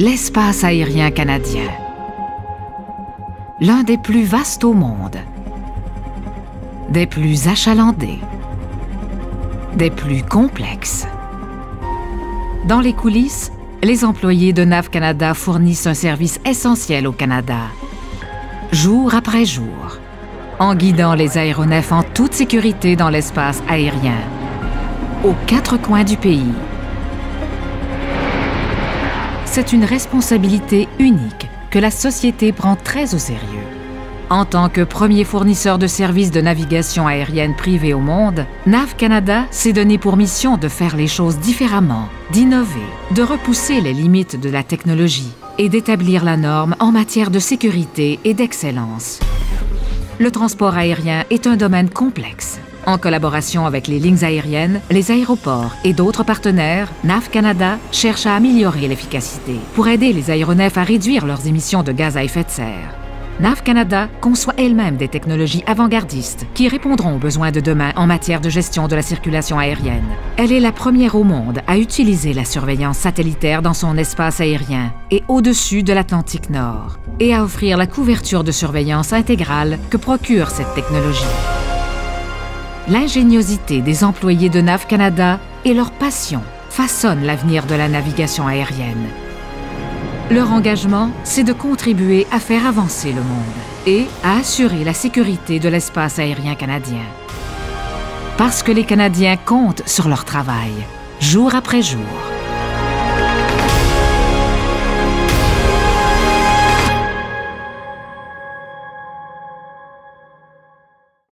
l'espace aérien canadien. L'un des plus vastes au monde, des plus achalandés, des plus complexes. Dans les coulisses, les employés de NAV Canada fournissent un service essentiel au Canada, jour après jour, en guidant les aéronefs en toute sécurité dans l'espace aérien, aux quatre coins du pays. C'est une responsabilité unique que la société prend très au sérieux. En tant que premier fournisseur de services de navigation aérienne privée au monde, NAV Canada s'est donné pour mission de faire les choses différemment, d'innover, de repousser les limites de la technologie et d'établir la norme en matière de sécurité et d'excellence. Le transport aérien est un domaine complexe. En collaboration avec les lignes aériennes, les aéroports et d'autres partenaires, NAV Canada cherche à améliorer l'efficacité pour aider les aéronefs à réduire leurs émissions de gaz à effet de serre. NAV Canada conçoit elle-même des technologies avant-gardistes qui répondront aux besoins de demain en matière de gestion de la circulation aérienne. Elle est la première au monde à utiliser la surveillance satellitaire dans son espace aérien et au-dessus de l'Atlantique Nord, et à offrir la couverture de surveillance intégrale que procure cette technologie. L'ingéniosité des employés de NAV Canada et leur passion façonnent l'avenir de la navigation aérienne leur engagement, c'est de contribuer à faire avancer le monde et à assurer la sécurité de l'espace aérien canadien. Parce que les Canadiens comptent sur leur travail, jour après jour.